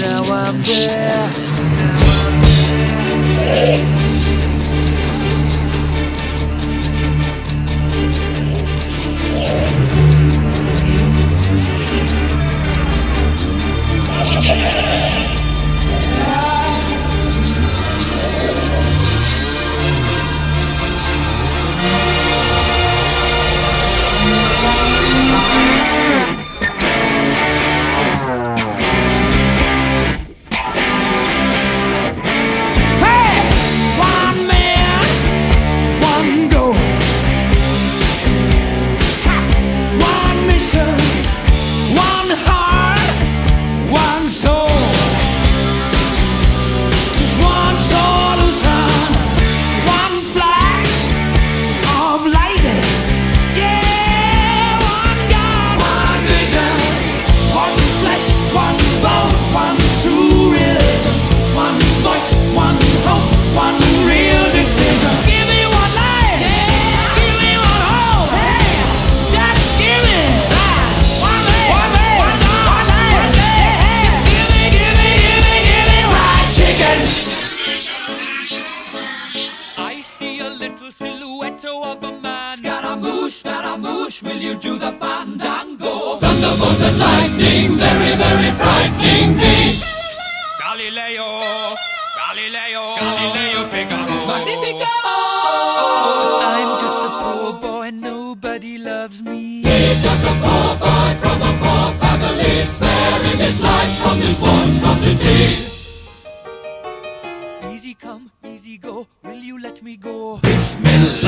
Now I'm there. Amén. thunderbolt and lightning, very, very frightening me. Galileo, Galileo, Galileo Figaro. Magnifico! I'm just a poor boy and nobody loves me. He's just a poor boy from a poor family, sparing his life from this monstrosity. Easy come, easy go, will you let me go? Bismillah.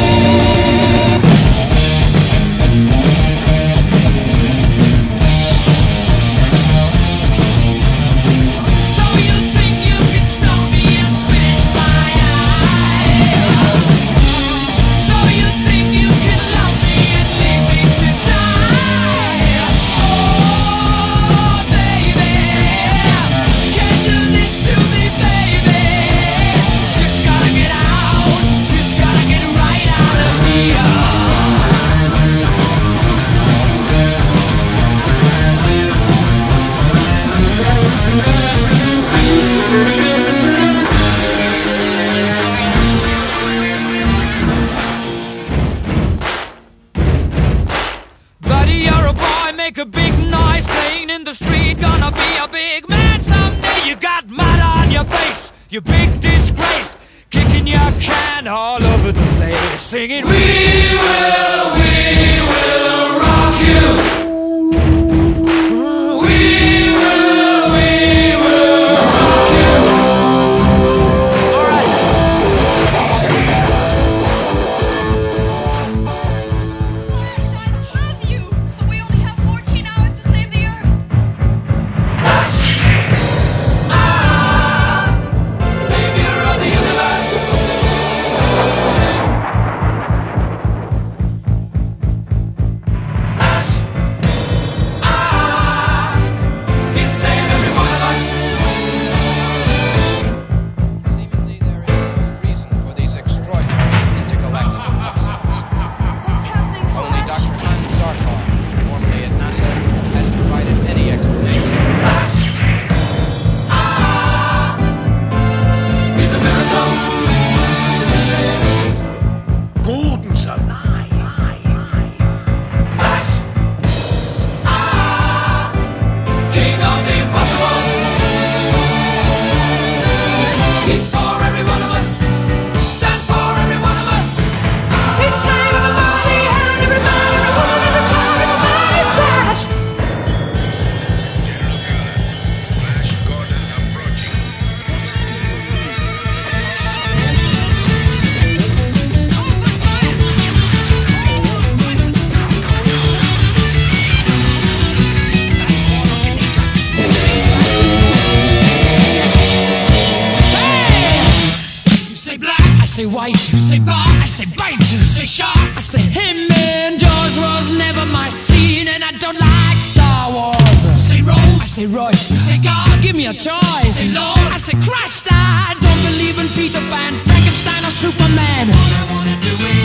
and all over the place singing, We will, we will rock you. Say white, you say bar, I say bite, you say shark, I say him and Jaws was never my scene, and I don't like Star Wars. You Say Rose, I say Royce, you say God, give me a choice. Say Lord, I say Christ, I don't believe in Peter Pan, Frankenstein or Superman. All I wanna do is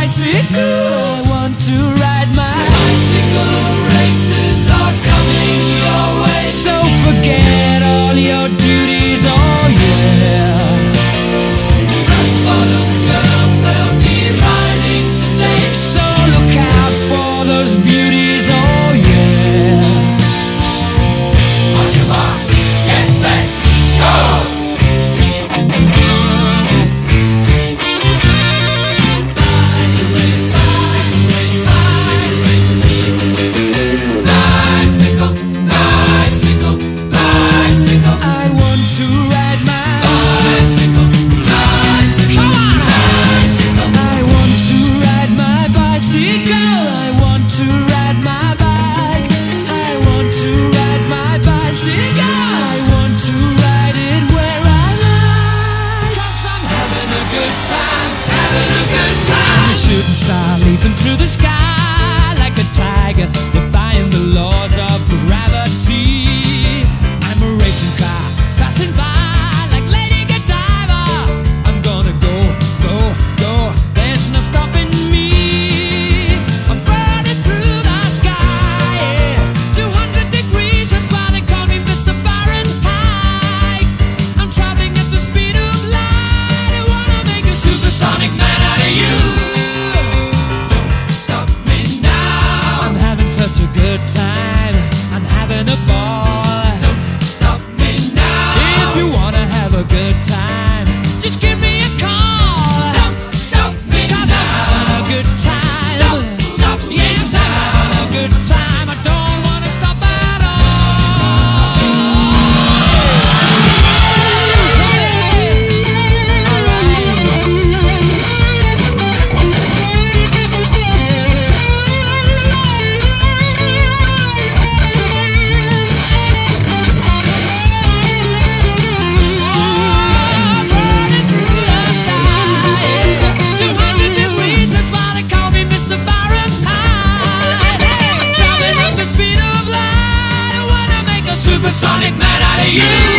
bicycle. I want to ride my bicycle. Races are coming your way. So forget all your duties. Oh yeah. Rock bottom girls, they'll be riding today. So look out for those beauties. supersonic man out of you.